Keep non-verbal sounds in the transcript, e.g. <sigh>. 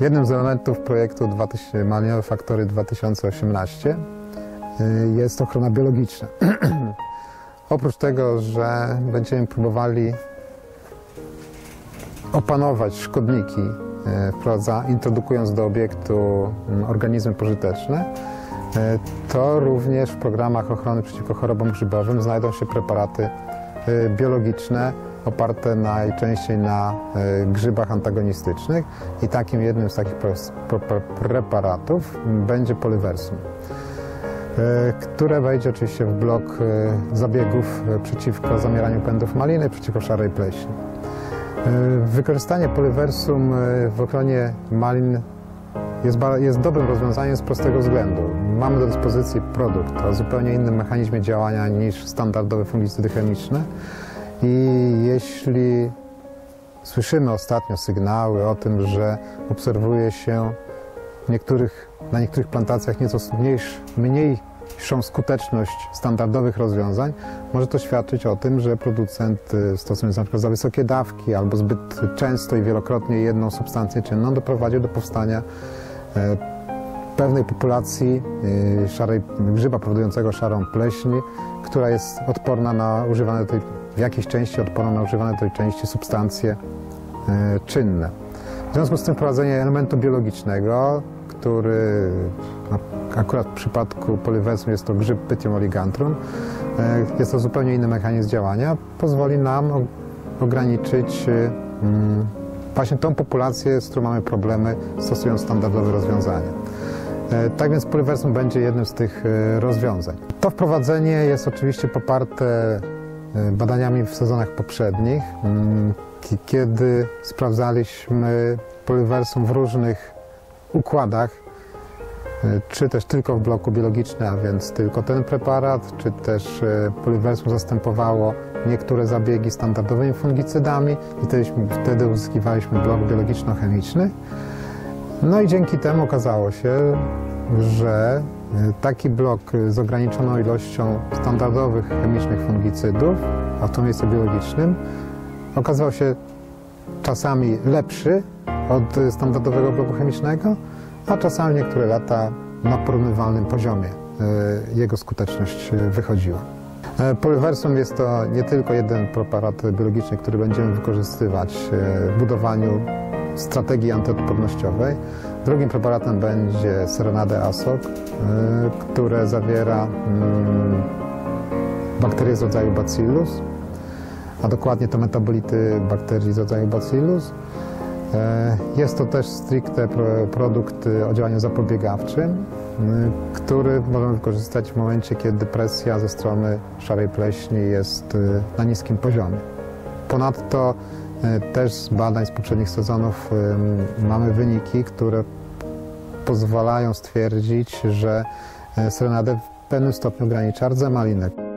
Jednym z elementów projektu 2000 Malinowe Faktory 2018 y, jest ochrona biologiczna. <clears throat> Oprócz tego, że będziemy próbowali opanować szkodniki, y, introdukując do obiektu mm, organizmy pożyteczne, y, to również w programach ochrony przeciwko chorobom grzybowym znajdą się preparaty y, biologiczne oparte najczęściej na y, grzybach antagonistycznych i takim jednym z takich preparatów będzie polyversum, y, które wejdzie oczywiście w blok y, zabiegów przeciwko zamieraniu pędów maliny, przeciwko szarej pleśni. Wykorzystanie polyversum y, w ochronie malin jest, jest dobrym rozwiązaniem z prostego względu. Mamy do dyspozycji produkt o zupełnie innym mechanizmie działania niż standardowe fungicydy chemiczne i jeśli słyszymy ostatnio sygnały o tym, że obserwuje się niektórych, na niektórych plantacjach nieco mniejsz, mniejszą skuteczność standardowych rozwiązań, może to świadczyć o tym, że producent y, stosując na przykład za wysokie dawki albo zbyt często i wielokrotnie jedną substancję czynną doprowadził do powstania e, pewnej populacji y, szarej, grzyba powodującego szarą pleśń, która jest odporna na używane tej, w jakiejś części odporna na używane tej części substancje y, czynne. W związku z tym wprowadzenie elementu biologicznego, który no, akurat w przypadku polyversum jest to grzyb Pythium oligantrum, e, jest to zupełnie inny mechanizm działania, pozwoli nam ograniczyć y, mm, właśnie tą populację, z którą mamy problemy stosując standardowe rozwiązania. E, Tak więc polyversum będzie jednym z tych e, rozwiązań. To wprowadzenie jest oczywiście poparte e, badaniami w sezonach poprzednich, mm, ki- kiedy sprawdzaliśmy polyversum w różnych układach, e, czy też tylko w bloku biologicznym, a więc tylko ten preparat, czy też e, polyversum zastępowało niektóre zabiegi standardowymi fungicydami i wtedy, wtedy uzyskiwaliśmy blok biologiczno-chemiczny. No i dzięki temu okazało się, że taki blok z ograniczoną ilością standardowych chemicznych fungicydów, w miejscu biologicznym, okazał się czasami lepszy od standardowego bloku chemicznego, a czasami niektóre lata na porównywalnym poziomie y, jego skuteczność wychodziła. E, Polyversum jest to nie tylko jeden preparat biologiczny, który będziemy wykorzystywać e, w budowaniu strategii antyodpornościowej. Drugim preparatem będzie Serenade Asok, y, które zawiera mm, bakterie z rodzaju Bacillus, a dokładnie to metabolity bakterii z rodzaju Bacillus. E, Jest to też stricte pro- produkt y, o działaniu zapobiegawczym, y, który możemy wykorzystać w momencie, kiedy presja ze strony szarej pleśni jest y, na niskim poziomie. Ponadto też z badań z poprzednich sezonów mamy wyniki, które pozwalają stwierdzić, że e, serenade w pewnym stopniu ogranicza rdze malinek.